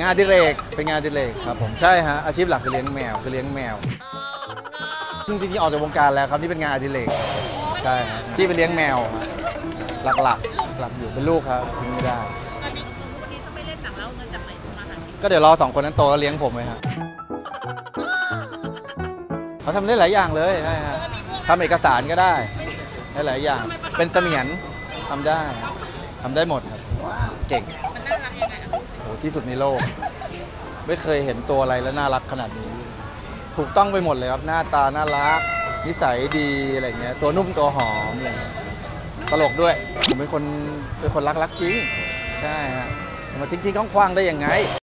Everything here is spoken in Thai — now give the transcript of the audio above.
งานอดิเรกเป็นงานอดิเรกครับผมใช่ฮะอาชีพหลักคือเลี้ยงแมวคือเลี้ยงแมวจริงๆออกจากวงการแล้วครับนี่เป็นงานอดิเรกใช่ฮะที่ไปเลี้ยงแมวฮะหลักๆหลักอยู่เป็นลูกครับทิ้งไม่ได้ ตอนนี้ก็คือวันนี้ถ้าไม่เล่นหนังแล้วเอาเงินจากไหนมาหากินก็เดี๋ยวรอสองคนนั้นโตแล้วเลี้ยงผมเลยครับเขาทำได้หลายอย่างเลยใช่ฮะทำเอกสารก็ได้ได้หลายอย่างเป็นเสมียนทำได้ทำได้หมดครับเก่งมันน่ารักยังไงอะโห ที่สุดในโลก ไม่เคยเห็นตัวอะไรแล้วน่ารักขนาดนี้ ถูกต้องไปหมดเลยครับ หน้าตาน่ารัก นิสัยดีอะไรเงี้ยตัวนุ่มตัวหอมอะไรเงี้ยตลกด้วย ผมเป็นคนเป็นคนรักรักจริง ใช่ฮะมาทิ้งทิ้งๆคว้างได้ยังไง